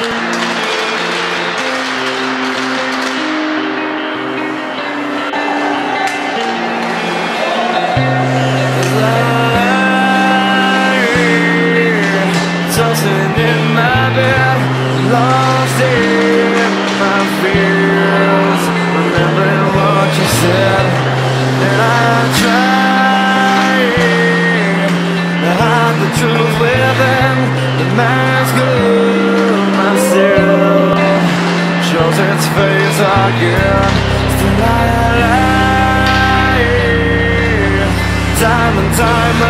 Tossing in my bed, lost in my fears. Remembering what you said And I try to hide the truth within The mask face again. Still I lie, time and time again.